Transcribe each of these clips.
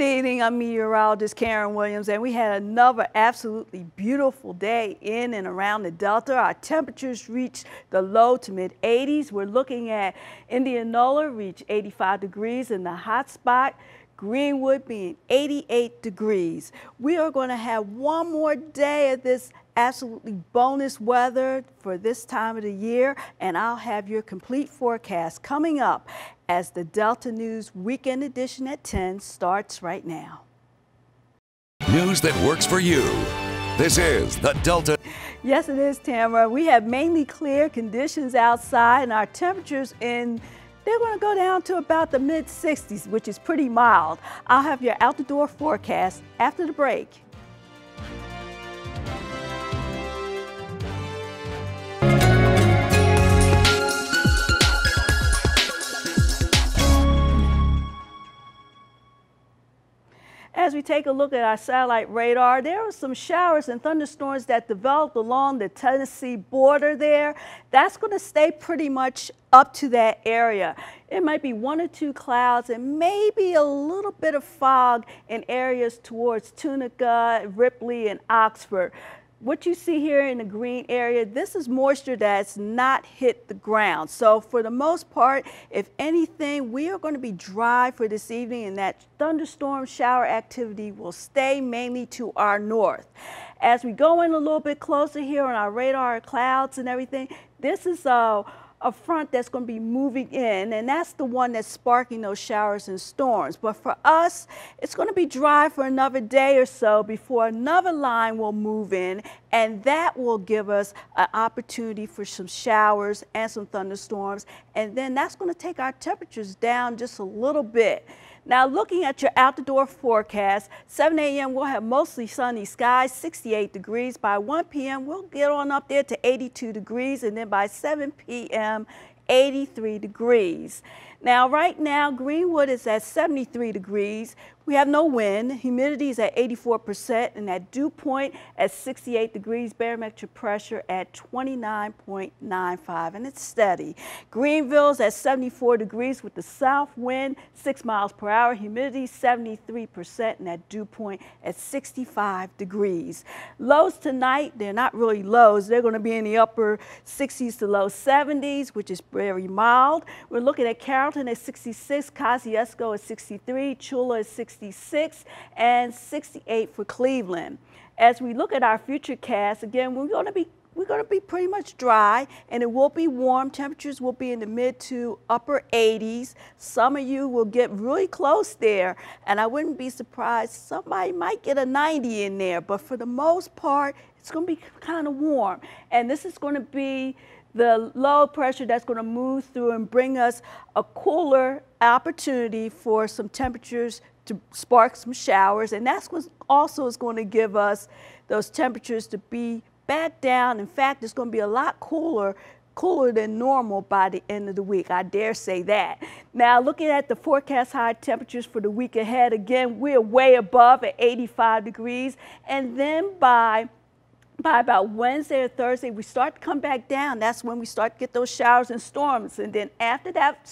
evening. I'm meteorologist Karen Williams, and we had another absolutely beautiful day in and around the Delta. Our temperatures reached the low to mid 80s. We're looking at Indianola reach 85 degrees in the hot spot. Greenwood being 88 degrees. We are going to have one more day of this absolutely bonus weather for this time of the year, and I'll have your complete forecast coming up as the Delta News Weekend Edition at 10 starts right now. News that works for you. This is the Delta. Yes, it is, Tamara. We have mainly clear conditions outside, and our temperatures in they're going to go down to about the mid 60s, which is pretty mild. I'll have your out the door forecast after the break. As we take a look at our satellite radar, there are some showers and thunderstorms that developed along the Tennessee border there. That's going to stay pretty much up to that area. It might be one or two clouds and maybe a little bit of fog in areas towards Tunica, Ripley, and Oxford what you see here in the green area, this is moisture that's not hit the ground. So for the most part, if anything, we are going to be dry for this evening and that thunderstorm shower activity will stay mainly to our north. As we go in a little bit closer here on our radar clouds and everything, this is uh, a front that's going to be moving in, and that's the one that's sparking those showers and storms. But for us, it's going to be dry for another day or so before another line will move in, and that will give us an opportunity for some showers and some thunderstorms. And then that's going to take our temperatures down just a little bit. Now looking at your out-the-door forecast, 7 a.m. we'll have mostly sunny skies, 68 degrees. By 1 p.m. we'll get on up there to 82 degrees and then by 7 p.m. 83 degrees. Now, right now, Greenwood is at 73 degrees. We have no wind. Humidity is at 84%, and that dew point at 68 degrees. Barometric pressure at 29.95, and it's steady. Greenville is at 74 degrees with the south wind, 6 miles per hour. Humidity 73%, and that dew point at 65 degrees. Lows tonight, they're not really lows. They're going to be in the upper 60s to low 70s, which is very mild. We're looking at Carroll Carrollton is 66, Kosciusko is 63, Tchula is 66, and 68 for Cleveland. As we look at our future cast, again, we're going to be we're going to be pretty much dry and it will be warm. Temperatures will be in the mid to upper 80s. Some of you will get really close there and I wouldn't be surprised somebody might get a 90 in there, but for the most part, it's going to be kind of warm. And this is going to be the low pressure that's going to move through and bring us a cooler opportunity for some temperatures to spark some showers. And that's what also is going to give us those temperatures to be back down. In fact, it's going to be a lot cooler cooler than normal by the end of the week. I dare say that. Now, looking at the forecast high temperatures for the week ahead, again, we're way above at 85 degrees. And then by by about Wednesday or Thursday, we start to come back down. That's when we start to get those showers and storms. And then after that,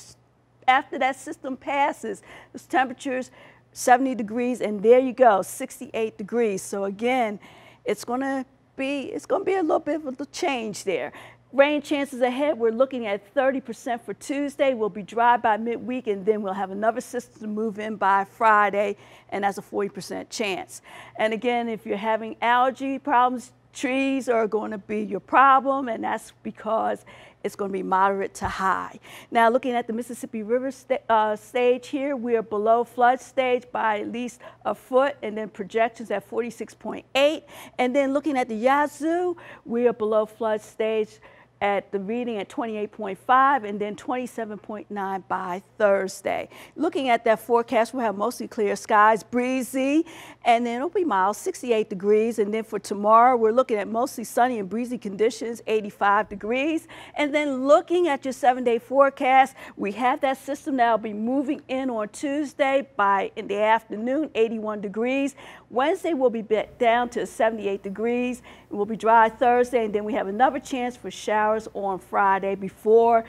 after that system passes, those temperatures 70 degrees, and there you go, 68 degrees. So again, it's going to be it's going to be a little bit of a change there. Rain chances ahead, we're looking at 30% for Tuesday. We'll be dry by midweek, and then we'll have another system move in by Friday, and that's a 40% chance. And again, if you're having algae problems, trees are going to be your problem, and that's because it's going to be moderate to high. Now, looking at the Mississippi River uh, stage here, we are below flood stage by at least a foot, and then projections at 46.8. And then looking at the Yazoo, we are below flood stage at the reading at 28.5 and then 27.9 by Thursday. Looking at that forecast, we'll have mostly clear skies, breezy, and then it'll be mild, 68 degrees. And then for tomorrow, we're looking at mostly sunny and breezy conditions, 85 degrees. And then looking at your seven day forecast, we have that system that will be moving in on Tuesday by in the afternoon, 81 degrees. Wednesday will be down to 78 degrees. It will be dry Thursday, and then we have another chance for showers on Friday before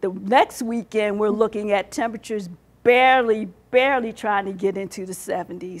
the next weekend. We're looking at temperatures barely barely trying to get into the 70s.